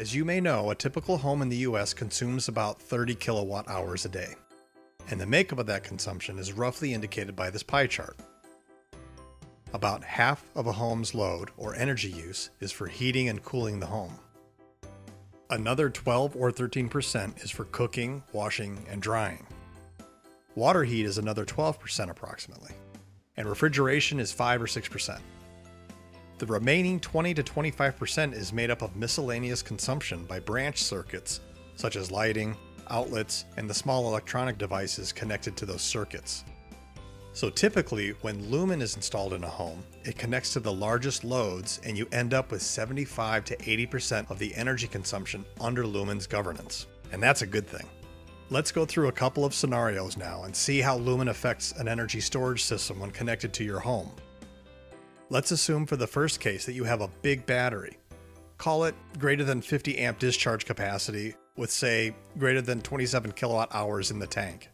As you may know, a typical home in the US consumes about 30 kilowatt hours a day. And the makeup of that consumption is roughly indicated by this pie chart. About half of a home's load or energy use is for heating and cooling the home. Another 12 or 13% is for cooking, washing, and drying. Water heat is another 12% approximately, and refrigeration is 5 or 6%. The remaining 20 to 25% is made up of miscellaneous consumption by branch circuits, such as lighting, outlets, and the small electronic devices connected to those circuits. So typically, when Lumin is installed in a home, it connects to the largest loads and you end up with 75 to 80% of the energy consumption under Lumin's governance. And that's a good thing. Let's go through a couple of scenarios now and see how Lumin affects an energy storage system when connected to your home. Let's assume for the first case that you have a big battery. Call it greater than 50 amp discharge capacity with, say, greater than 27 kilowatt hours in the tank.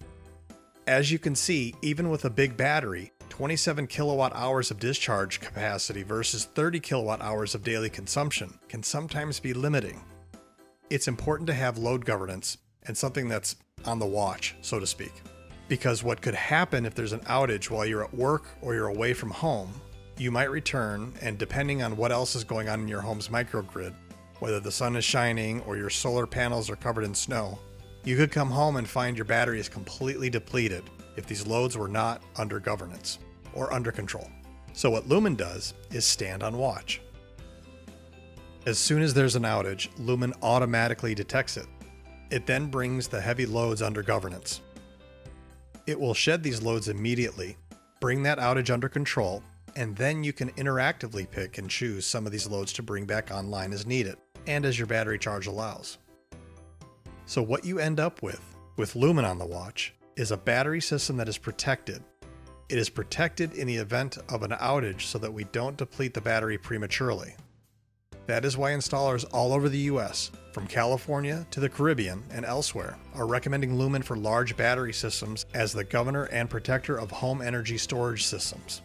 As you can see, even with a big battery, 27 kilowatt hours of discharge capacity versus 30 kilowatt hours of daily consumption can sometimes be limiting. It's important to have load governance and something that's on the watch, so to speak. Because what could happen if there's an outage while you're at work or you're away from home you might return, and depending on what else is going on in your home's microgrid, whether the sun is shining or your solar panels are covered in snow, you could come home and find your battery is completely depleted if these loads were not under governance or under control. So, what Lumin does is stand on watch. As soon as there's an outage, Lumin automatically detects it. It then brings the heavy loads under governance. It will shed these loads immediately, bring that outage under control, and then you can interactively pick and choose some of these loads to bring back online as needed, and as your battery charge allows. So, what you end up with, with Lumin on the watch, is a battery system that is protected. It is protected in the event of an outage so that we don't deplete the battery prematurely. That is why installers all over the US, from California to the Caribbean and elsewhere, are recommending Lumin for large battery systems as the governor and protector of home energy storage systems.